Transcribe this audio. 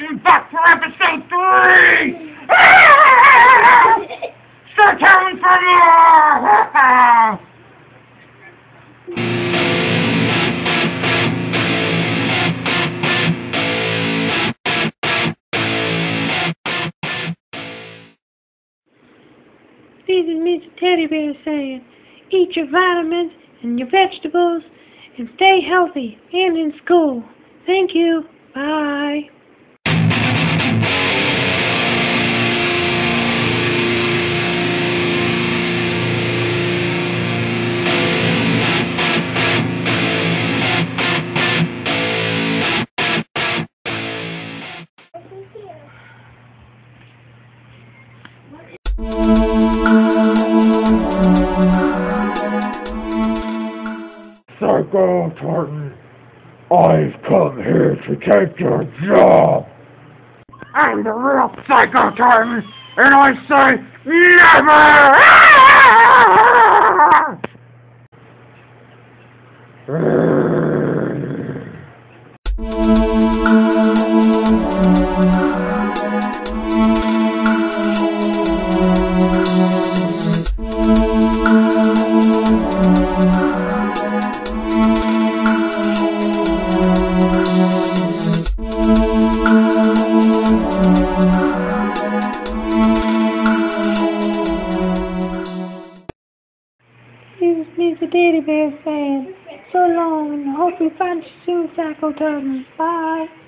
you back for episode three! Start coming for more! This is Mr. Teddy Bear saying, eat your vitamins and your vegetables and stay healthy and in school. Thank you. Bye. Psyco Tartan, I've come here to take your job. I'm the real Psyco Tartan, and I say never! Teddy bear saying, so long and hope you find you soon, Psycho Turtle. Bye.